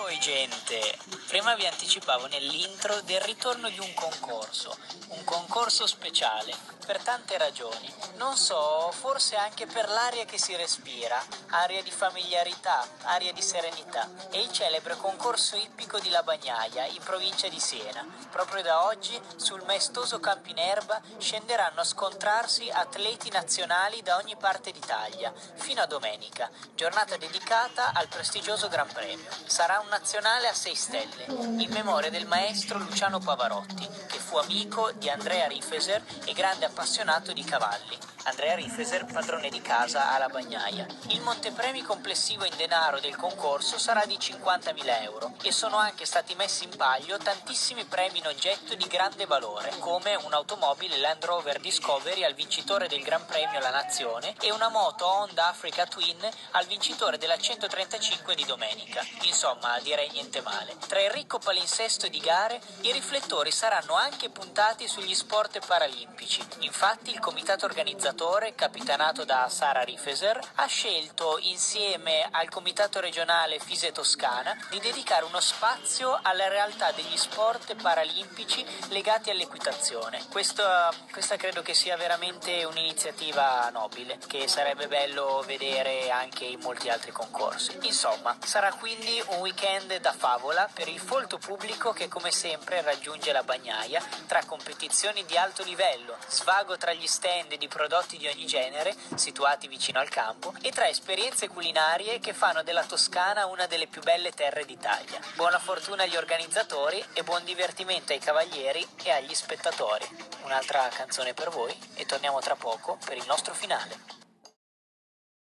Poi gente, prima vi anticipavo nell'intro del ritorno di un concorso, un concorso speciale, per tante ragioni. Non so, forse anche per l'aria che si respira, aria di familiarità, aria di serenità. E il celebre concorso ippico di La Bagnaia, in provincia di Siena. Proprio da oggi, sul maestoso campo in erba, scenderanno a scontrarsi atleti nazionali da ogni parte d'Italia, fino a domenica, giornata dedicata al prestigioso Gran Premio. Sarà un nazionale a 6 stelle, in memoria del maestro Luciano Pavarotti, che fu amico di Andrea Rifeser e grande appassionato di cavalli. Andrea Rifeser, padrone di casa alla Bagnaia. Il montepremi complessivo in denaro del concorso sarà di 50.000 euro e sono anche stati messi in palio tantissimi premi in oggetto di grande valore, come un'automobile Land Rover Discovery al vincitore del Gran Premio La Nazione e una moto Honda Africa Twin al vincitore della 135 di domenica. Insomma, direi niente male. Tra il ricco palinsesto di gare, i riflettori saranno anche puntati sugli sport paralimpici. Infatti, il comitato organizzatore capitanato da Sara Rifeser, ha scelto insieme al Comitato regionale Fise Toscana di dedicare uno spazio alla realtà degli sport paralimpici legati all'equitazione. Questa, questa credo che sia veramente un'iniziativa nobile, che sarebbe bello vedere anche in molti altri concorsi. Insomma, sarà quindi un weekend da favola per il folto pubblico che come sempre raggiunge la bagnaia tra competizioni di alto livello, svago tra gli stand di prodotti di ogni genere situati vicino al campo e tra esperienze culinarie che fanno della Toscana una delle più belle terre d'Italia. Buona fortuna agli organizzatori e buon divertimento ai cavalieri e agli spettatori. Un'altra canzone per voi e torniamo tra poco per il nostro finale.